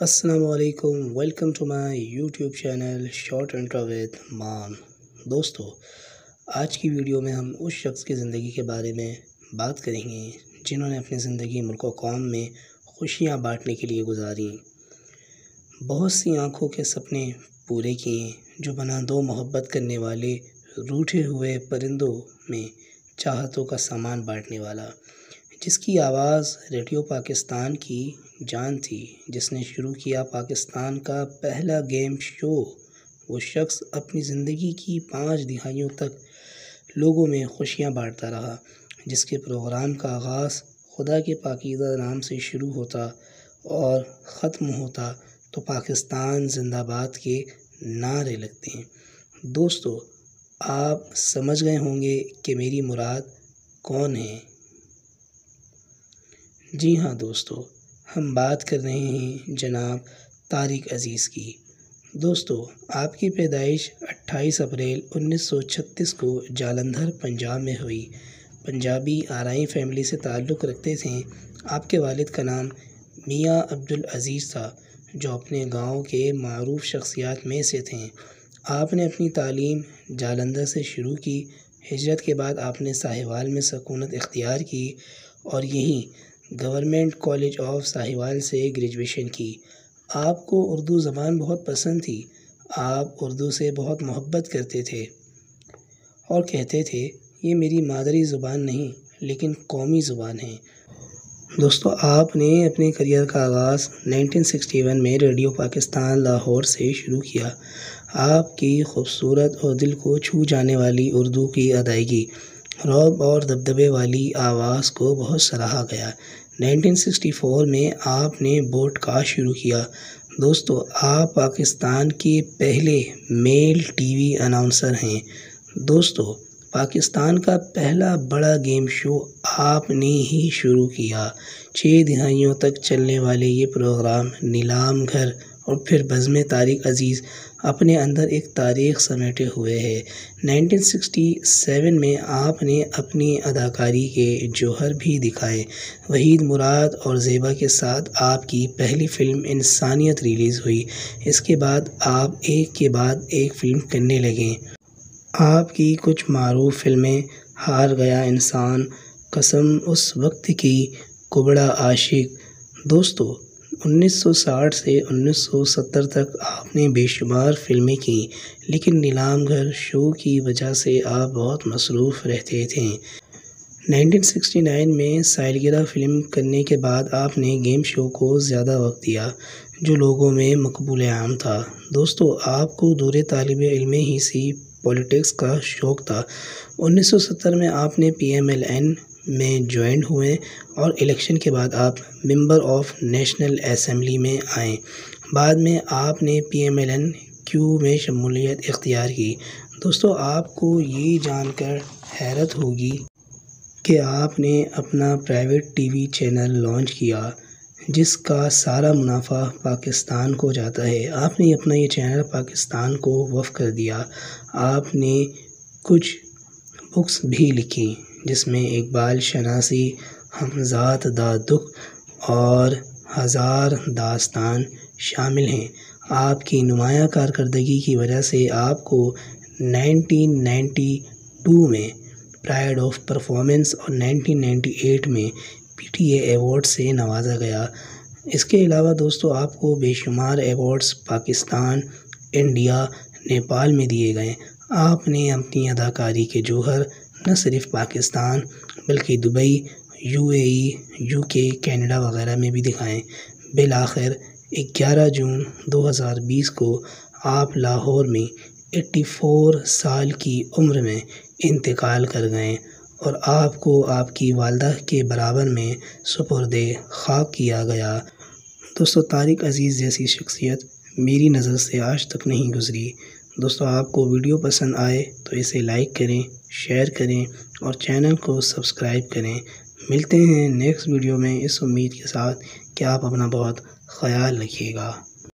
असलकम welcome to my YouTube channel short intro with मान दोस्तों, आज की वीडियो में हम उस शख्स की ज़िंदगी के बारे में बात करेंगे, जिन्होंने अपनी ज़िंदगी मुल्क कौम में खुशियाँ बांटने के लिए गुजारी। बहुत सी आँखों के सपने पूरे किए, जो बना दो मोहब्बत करने वाले, रूठे हुए परिंदों में चाहतों का सामान बांटने वाला। जिसकी आवाज़ रेडियो पाकिस्तान की जान थी, जिसने शुरू किया पाकिस्तान का पहला गेम शो। वो शख्स अपनी ज़िंदगी की पाँच दिहाइयों तक लोगों में खुशियाँ बांटता रहा, जिसके प्रोग्राम का आगाज़ खुदा के पाकिदा नाम से शुरू होता और ख़त्म होता तो पाकिस्तान जिंदाबाद के नारे लगते हैं। दोस्तों, आप समझ गए होंगे कि मेरी मुराद कौन है? जी हाँ दोस्तों, हम बात कर रहे हैं जनाब तारिक अज़ीज़ की। दोस्तों, आपकी पैदाइश 28 अप्रैल 1936 को जालंधर, पंजाब में हुई। पंजाबी आरई फैमिली से ताल्लुक़ रखते थे। आपके वालिद का नाम मियाँ अब्दुल अज़ीज़ था, जो अपने गाँव के मरूफ शख्सियात में से थे। आपने अपनी तालीम जालंधर से शुरू की। हिजरत के बाद आपने साहिवाल में सकूनत इख्तियार की और यहीं गवर्नमेंट कॉलेज ऑफ़ साहिवाल से ग्रेजुएशन की। आपको उर्दू ज़बान बहुत पसंद थी। आप उर्दू से बहुत मोहब्बत करते थे। और कहते थे, ये मेरी मादरी ज़ुबान नहीं, लेकिन कौमी ज़ुबान है। दोस्तों, आपने अपने करियर का आगाज़ 1961 में रेडियो पाकिस्तान लाहौर से शुरू किया। आपकी खूबसूरत और दिल को छू जाने वाली उर्दू की अदायगी। रौब और दबदबे वाली आवाज़ को बहुत सराहा गया। 1964 में आपने बोडकास्ट शुरू किया। दोस्तों, आप पाकिस्तान के पहले मेल टीवी अनाउंसर हैं। दोस्तों, पाकिस्तान का पहला बड़ा गेम शो आपने ही शुरू किया। छः दिहाइयों तक चलने वाले ये प्रोग्राम नीलाम घर और फिर बज़म तारिक अज़ीज़ अपने अंदर एक तारीख़ समेटे हुए है। 1967 में आपने अपनी अदाकारी के जौहर भी दिखाए। वहीद मुराद और ज़ेबा के साथ आपकी पहली फ़िल्म इंसानियत रिलीज़ हुई। इसके बाद आप एक के बाद एक फ़िल्म करने लगे। आपकी कुछ मरूफ फ़िल्में, हार गया इंसान, कसम उस वक्त की, कुबड़ा आशिक। दोस्तों 1960 से 1970 तक आपने बेशुमार फ़िल्में की, लेकिन नीलाम घर शो की वजह से आप बहुत मसरूफ़ रहते थे। 1969 में सालगिरह फ़िल्म करने के बाद आपने गेम शो को ज़्यादा वक्त दिया, जो लोगों में मकबूल आम था। दोस्तों, आपको दूर तालब इल्म ही सी पॉलिटिक्स का शौक़ था। 1970 में आपने पी एम एल एन में ज्वाइन हुए और इलेक्शन के बाद आप मेंबर ऑफ़ नेशनल असम्बली में आए। बाद में आपने P M L N Q में शमूलियत इख्तियार की। दोस्तों, आपको ये जानकर हैरत होगी कि आपने अपना प्राइवेट टीवी चैनल लॉन्च किया, जिसका सारा मुनाफा पाकिस्तान को जाता है। आपने अपना ये चैनल पाकिस्तान को वफ़ कर दिया। आपने कुछ बुक्स भी लिखी। जिसमें इकबाल शनासी हमजात दा दुख और हज़ार दास्तान शामिल हैं। आपकी नुमाया कारकर्दगी की वजह से आपको 1992 में प्राइड ऑफ़ परफॉर्मेंस और 1998 में पीटीए अवार्ड से नवाजा गया। इसके अलावा दोस्तों, आपको बेशुमार अवार्ड्स पाकिस्तान, इंडिया, नेपाल में दिए गए। आपने अपनी अदाकारी के जौहर न सिर्फ़ पाकिस्तान, बल्कि दुबई, यूएई, यूके, कनाडा वगैरह में भी दिखाएँ। बिल आखिर 11 जून 2020 को आप लाहौर में 84 साल की उम्र में इंतकाल कर गए और आपको आपकी वालदा के बराबर में सुपुर्द खाक किया गया। दोस्तों, तारिक अज़ीज़ जैसी शख्सियत मेरी नज़र से आज तक नहीं गुज़री। दोस्तों, आपको वीडियो पसंद आए तो इसे लाइक करें शेयर करें और चैनल को सब्सक्राइब करें। मिलते हैं नेक्स्ट वीडियो में। इस उम्मीद के साथ कि आप अपना बहुत ख्याल रखिएगा।